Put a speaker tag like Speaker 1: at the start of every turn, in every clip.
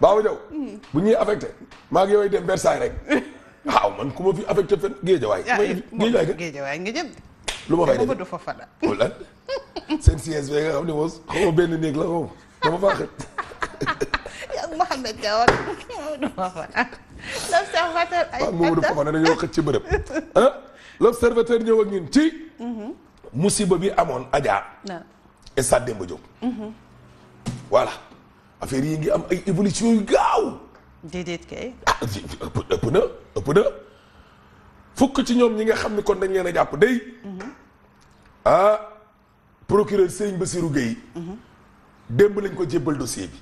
Speaker 1: Baba Diaw. Hmm. bu ñuy affecté maa ngi yooyu dem Versailles rek waaw man ku ma fi affecté fenn Géejawaay.
Speaker 2: Ah, eh,
Speaker 1: Géejawaay ga
Speaker 2: Géejawaay nga jëm.
Speaker 1: lu ma fay def
Speaker 2: Mamadou Fofana.
Speaker 1: wala seen siège bi nga xam ne moom xaw ma benn néeg la xaw ma dama faa xet.
Speaker 2: yaa ngi Mouhamed Diaw ak Mamadou Fofana. l'observateur ay.
Speaker 1: waaw Mamadou Fofana dañoo xëcc ci bërëb. ah l'observateur ñëw ak ñun ci. Mhm. musiba bi amoon Adja.
Speaker 2: waaw ah.
Speaker 1: stade Demba Diop. Mhm. voilà affaire yi ngi am ay évolution yu gaaw.
Speaker 2: déedéet kay.
Speaker 1: ah ëpp ëpp na ëpp na fukk ci ñoom ñi nga xam ni kon dañ leen a jàpp day. Mhm. ah procureur Serigne Bassirou Gueye. Mhm. démb lañ ko jébbal dossier bi.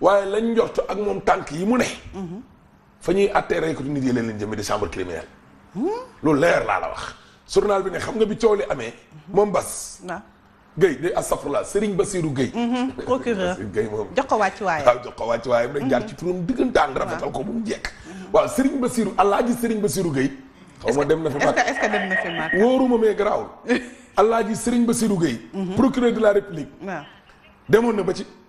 Speaker 1: waaye lañ njort ak moom tànk yi mu ne. Mhm. fa ñuy attee rey ko nit yi leen leen jëmee di chambre criminelle. Hmm? lu leer laa la wax. journal bi ne xam nga bi coow li amee. Mhm. moom bas.
Speaker 2: waaw
Speaker 1: Guèye de astafurlah Serigne Bassirou Guèye.
Speaker 2: Mhm, procureur
Speaker 1: Guèye moom
Speaker 2: jox ko wàcc waayam
Speaker 1: waaw jox ko wàcc waayam rek jaar ci turam diggantaan rafetal ko bu mu jekk. waaw Serigne Bassirou Alaaji Serigne Bassirou Guèye. xaw ma dem na fi màkk
Speaker 2: est-ce que dem na fi màkk.
Speaker 1: wóoruma mais garaawul. Alaaji Serigne Bassirou Guèye. procureur de la République.
Speaker 2: waaw
Speaker 1: demoon na ba ci.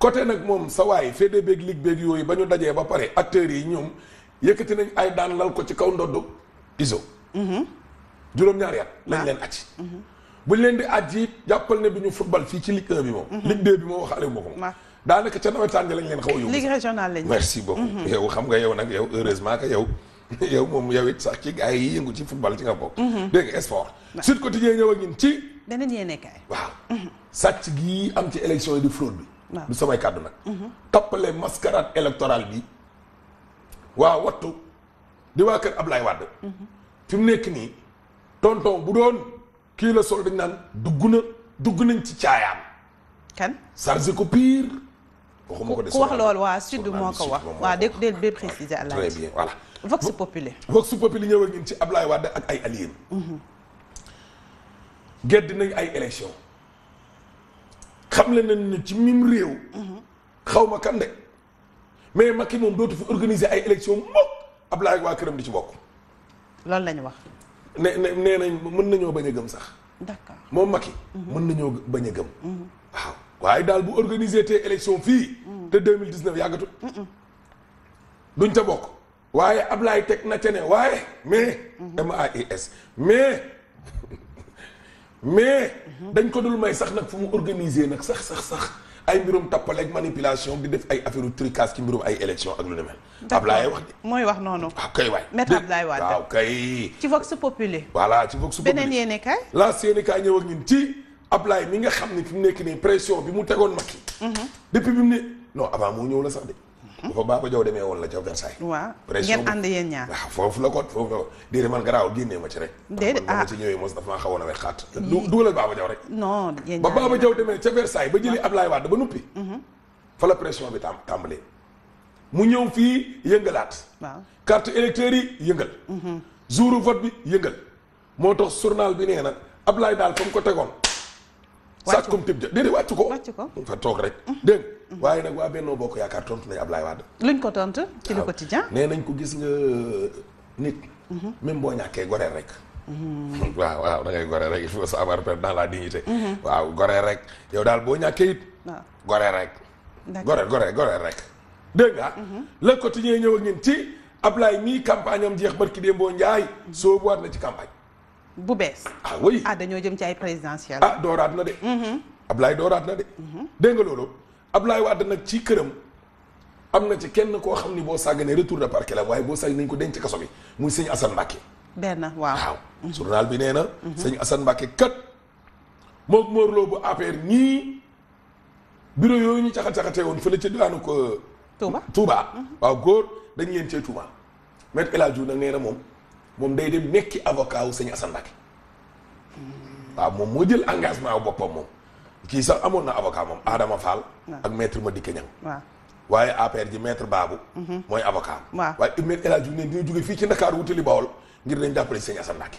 Speaker 1: côté nag moom sa waay fédé beeg ligue beeg yooyu ba ñu dajee ba pare acteurs yi ñoom yëkkati nañ ay daan lal ko ci kaw ndoddu iso mhm. juróom-ñaari at lañ ah. leen acc mhm. buñ leen di aj yi jàppal ne du ñu football fii ci ligue 1 bi moom mhm. ligue 2 bi moom waxaale wu ma ko
Speaker 2: moom
Speaker 1: daanaka ca nawetaan lañ leen xaw a yóbbu
Speaker 2: ligue régionale lañ
Speaker 1: merci beaucoup yow xam nga yow nag yow heureusement que yow yow moom yow it sax ci gars yi yëngu ci football ci nga bokk dégg nga sport Sud Quotidien ñëw ak ñun ci
Speaker 2: beneen yéenekaay
Speaker 1: waaw sàcc gii am ci élection yi di fraude bi.
Speaker 2: waaw
Speaker 1: du samay kàddu nag. Mhm. toppale mascarade électorale bi waa wattu di waa kër Ablaye Wade. Mhm. fi mu nekk nii tonton bu doon kii la sol dañ naan dugg na dugg nañ ci caayaam.
Speaker 2: kan
Speaker 1: chargé ko pire. waxuma ko de
Speaker 2: ku wax loolu waa sud moo ko wax waa
Speaker 1: de
Speaker 2: de de préciser
Speaker 1: à
Speaker 2: très
Speaker 1: bien voilà.
Speaker 2: Vox Populi.
Speaker 1: Vox Populi ñëw ak ñun ci Ablaye Wade ak ay alliés. Mhm. gedd nañ ay élection xam le nañ ne ci mim réew. Mhm. xaw ma kan de mais Macky moom dootu fi organiser ay élection moom Ablaye waa këram di ci bokk.
Speaker 2: loolu lañu wax.
Speaker 1: ne ne nee nañ mën nañoo bañ a gëm sax.
Speaker 2: d'accord
Speaker 1: moom Macky. Mhm. mën nañoo bañ a gëm. Mhm. waaw waaye daal bu organiser te élection fii. Mhm. te 2019 yàggatul. duñ ca bokk. waaye Ablaye teg na ca ne waaye mais. MAIS mais mais. dañ ko dul may sax nag fu mu organiser nag sax sax sax ay mbirum tappaleeg manipulation di def ay affaire trucage ci mbirum ay élection ak lu ne mel. Ablaye wax de.
Speaker 2: mooy wax noonu.
Speaker 1: waaw ah, kay waay
Speaker 2: maître Ablaye Wade
Speaker 1: waaw ah, kay.
Speaker 2: ci Vox Populi.
Speaker 1: voilà ci Vox Populi
Speaker 2: beneen yéene kaay.
Speaker 1: la yéene kaay ñëw ak ñun ci Ablaye mi nga xam ne fi mu nekk nii pression bi mu tegoon Macky. Mhm. depuis bi mu ne non avant moo ñëw la sax de. Mhm. bu fa Baba Diaw demee woon la ca Versailles.
Speaker 2: waaw
Speaker 1: pression
Speaker 2: ngeen ànd yéen ñaar.
Speaker 1: waaw foofu la ko foofu la ko déedéet man garaaw génnee ma ci rek.
Speaker 2: déedéet ah
Speaker 1: man ci ñëwee mos dafa maa xawoon a wex xaat. du dugalal Baba Diaw rek.
Speaker 2: non yéen ñaar ba
Speaker 1: Baba Diaw demee ca Versailles ba jëli Ablaye Wade ba nuppi. Mhm. fa la pression bi tam tàmbalee mu ñëw fii yëngalaat.
Speaker 2: waaw
Speaker 1: carte électeur yi yëngal. Mhm. jour vote bi yëngal. moo tax journal bi nee na Ablaye daal fa mu ko tegoon. sàcc comme tib ja déedéet wàcc ko
Speaker 2: wàcc ko mu
Speaker 1: fa toog rek mm-hmm. dégg mm-hmm. waaye nag waa Benno Bokk Yaakaar tontu nañ Ablaye Wade
Speaker 2: luñ ko tontu ci le quotidien
Speaker 1: nee nañ ko gis nga euh, nit mm-hmm. même boo ñàkkee goreel rek waaw waaw da ngay goreel rek il faut savoir perdre dans la dignité waaw goreel rek yow daal boo ñàkkee it gore rek. gore gore gore rek. dégg nga. Mhm. le quotidien ñëw ak ñun ci Ablaye mii campagne am jeex barki Dembo Ndiaye. Mhm. soobuwaat na ci campagne.
Speaker 2: bu bees.
Speaker 1: ah oui
Speaker 2: ah dañoo jëm ci ay présidentielles.
Speaker 1: ah dooraat na de. Mhm. Ablaye dooraat na de. dégg nga loolu Ablaye Wade nag ci këram. am na ci kenn koo xam ni boo sàgganee retour de parquet la waaye boo sàgg nañ ko denc kaso bi muy sëñ Assane Mbacké.
Speaker 2: benn waaw
Speaker 1: waaw. journal bi nee na. sëñ Assane Mbacké kat moom Mor Lo bu APR ñii. bureau yooyu ñu caxat caxatee woon fële ca diwaanu ko.
Speaker 2: Euh, Touba
Speaker 1: Touba. Mhm. waaw góor dañ leen cee Touba. maître El Hadj Diouf nag nee na moom moom day dem nekki avocat wu sëñ Assane Mbacké hmm. waaw moom moo jël engagement wu boppam moom kii sax amoon na avocat moom Adama Fall. ak maître Madické Niang.
Speaker 2: waaw
Speaker 1: waaye APR ji maître Babou. Mhm. mooy avocat am.
Speaker 2: waaw
Speaker 1: waaye maître El Hadj Diouf ne dina jóge fii ci Ndakaaru wutali Bawol ngir dañ jàppale sëñ Assane Mbacké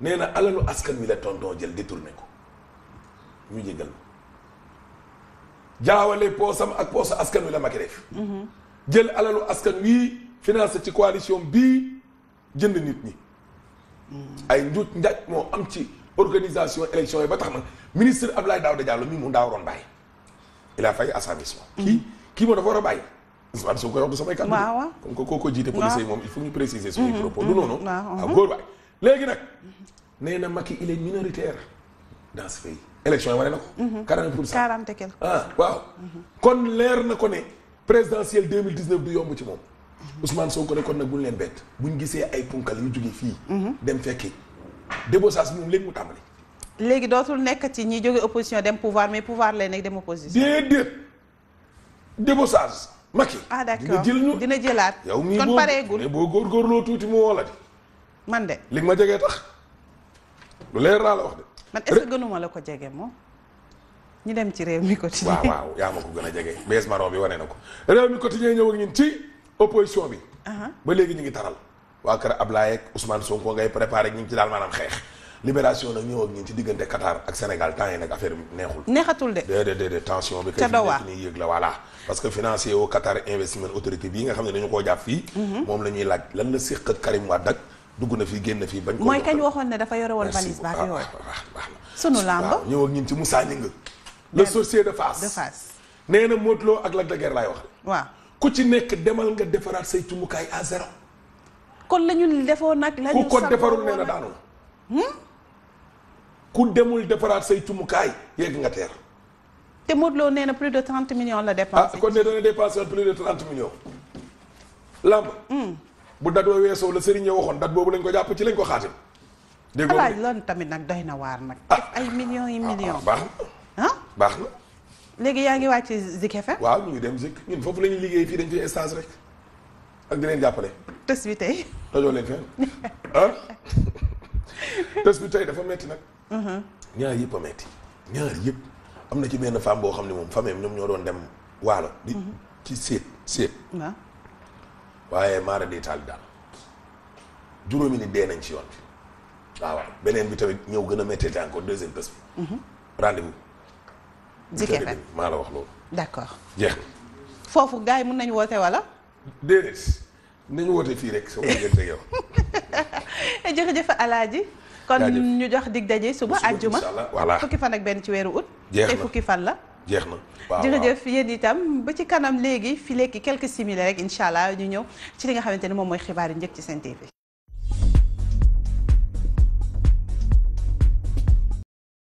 Speaker 1: nee na alalu askan wi la tonton jël détourné ko ñu jégal ma jaawale poosam ak poosa askan wi la Macky def mhm. jël alalu askan wi financé ci coalition bii jënd nit ñi mhm. ay njuuj njaaj moo am ci organisation élection yi ba tax na ministre Abdoulaye Daouda Diallo mi mu daaw waroon bàyyi il a failli à sa mission mhm. kii kii moo dafa war a bàyyi Ousmane Sonko wax du samay kàddu.
Speaker 2: waaw waaw
Speaker 1: comme que koo ko jiite policier yi moom il faut ñu préciser suñuy propos. du noonu.
Speaker 2: waaw
Speaker 1: góor waay. léegi nag nee na Macky il est minoritaire dans ce pays. élection yi wane na ko. 40 mhm. pour cent
Speaker 2: 40 et quelque.
Speaker 1: ah waaw. Mhm. kon leer na ko ne présidentielle 2019 du yomb ci moom. Mhm. Ousmane Sonko ne kon nag bu ñu leen bett bu ñu gisee ay punkal yu jógee fii. dem fekki débauchage moom léegi mu tàmbali.
Speaker 2: léegi dootul nekk ci ñi jóge opposition dem pouvoir mais pouvoir lay nekk dem opposition.
Speaker 1: déedéet. débauchage Macky.
Speaker 2: ah d'accord dina jëlaat
Speaker 1: yow mii
Speaker 2: kon pareegul
Speaker 1: boo góorgóorloo tuuti mu woo la di.
Speaker 2: man de
Speaker 1: li ma jegee tax lu leer laa la wax de.
Speaker 2: man est-ce que gënuma la ko jege moom. ñu dem ci réew mi quotidien
Speaker 1: waaw waaw yaa ma ko gën a jege bees maron bi wane na ko réew mi quotidien ñëw ak ñun ci opposition bi. ba léegi ñu ngi taral. waa kër Ablaye ak Ousmane Sonko ngay préparé ñu ngi ci daal maanaam xeex libération nag ñëw ak ñun ci diggante Qatar ak Sénégal temps yi nag affaire bi neexul.
Speaker 2: neexatul de.
Speaker 1: déedéet déedéet tension bi.
Speaker 2: ca
Speaker 1: dawaa kay yëg la voilà. parce que financier au Qatar Investment Authority bii nga xam ne dañu koo jàpp fii. Mhm. moom la ñuy laaj lan la séq ak Karim Wade ak dugg na fii génn fii. bañ ko
Speaker 2: mooy kañ waxoon ne dafa yore woon valise
Speaker 1: baax yooyu.
Speaker 2: sunu làmb
Speaker 1: ñëw ak ñun ci Moussa Gningue. le sorcier de Fass
Speaker 2: de Fass.
Speaker 1: nee na Modou Lo ak Lac de Guiers laay wax.
Speaker 2: waaw
Speaker 1: ku ci nekk demal nga defaraat say cumukaay à zéro.
Speaker 2: kon la ñu defoon nag. la ñu
Speaker 1: ku
Speaker 2: ko
Speaker 1: defarul nee na daanu. Hmm? ku demul defaraat say cumukaay yegg nga teer.
Speaker 2: te Modou Lo nee na plus de trente millions la dépensé.
Speaker 1: ah kon ne dana dépensé plus de trente millions. lamb. Hmm. bu dat wa weesoo la Serigne waxoon dat boobu lañ ko jàpp ci lañ ko xaatim. dégg nga
Speaker 2: alaaj loolu tamit nag doy na waar nag. Ah. def ay millions yi ah, millions.
Speaker 1: Ah, baax na
Speaker 2: ah
Speaker 1: baax na.
Speaker 2: léegi yaa ngi wàcc Zik FM.
Speaker 1: waaw ñu ngi dem Zik ñun foofu la ñuy liggéey fii dañ fi stage rek ak di leen jàppale.
Speaker 2: tës bi tey.
Speaker 1: tojoo leen fenn ah tës bi tey dafa metti nag. Mm-hmm. ñaar yëpp a metti ñaar yëpp am na ci benn femme boo xam ne moom famille ñoom ñoo doon dem waalo. di mm-hmm. ci seet
Speaker 2: seet.
Speaker 1: waaye maara di taal daal. juróomi nit dee nañ ci yoon bi ah, waaw beneen bi tamit ñëw gën a métti encore deuxième bés bi. Mhm. rendez-vous.
Speaker 2: Zik FM
Speaker 1: maa la wax loolu.
Speaker 2: d'accord
Speaker 1: jeex na.
Speaker 2: foofu gars yi mën nañu woote wala.
Speaker 1: déedéet nañu woote fii rek soo ko jëndee yow.
Speaker 2: jërëjëf Alaaji. kon ñu jox dig daje suba àjjuma.
Speaker 1: voilà
Speaker 2: fukki fan ak benn ci weeru août.
Speaker 1: jeex na te
Speaker 2: fukki fan la.
Speaker 1: jeex na waaw
Speaker 2: jërëjëf yéen itam ba ci kanam léegi fi léegi quelques simili rek incha allah ñu ñëw ci li nga xamante ne moom mooy xibaar yu njëkk ci seen TV.